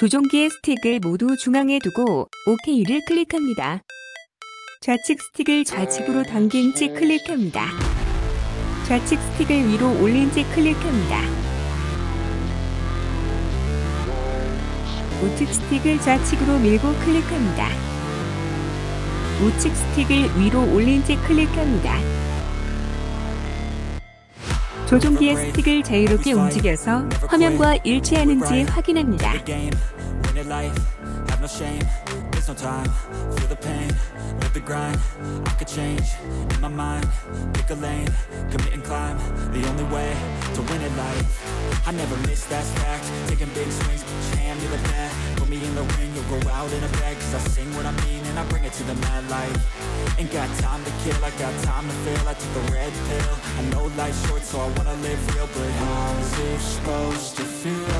조종기의 스틱을 모두 중앙에 두고 OK를 클릭합니다. 좌측 스틱을 좌측으로 당긴 채 클릭합니다. 좌측 스틱을 위로 올린 채 클릭합니다. 우측 스틱을 좌측으로 밀고 클릭합니다. 우측 스틱을 위로 올린 채 클릭합니다. 조종기의 스틱을 자유롭게 움직여서 화면과 일치하는지 확인합니다. And I bring it to the mad light Ain't got time to kill, I got time to feel I took the red pill. I know life's short so I wanna live real But how's it supposed to feel?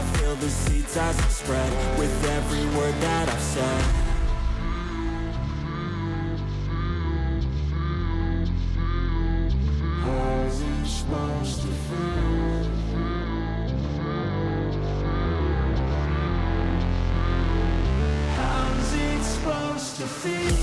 fill the seats as I spread With every word that I've said How's it supposed to feel? How's it supposed to feel?